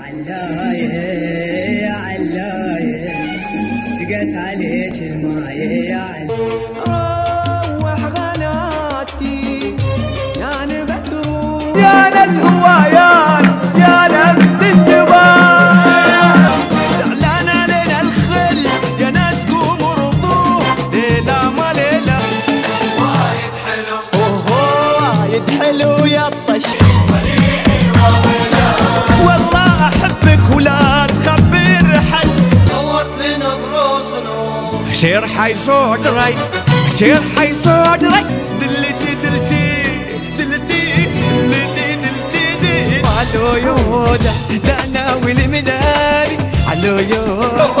علاية علاية. سقت عليك الماية يا روح غناتي يا نبت روح. يا للهوايان يا الجبال ليلة الخل يا ناس قوموا رضوه ليلة ما ليلة. وايد حلو. وايد حلو يا الطش شير حي صدري شير حي صدري دلتي دلتي دلتي دلتي دلتي علو يودا دانا والمداري علو يودا.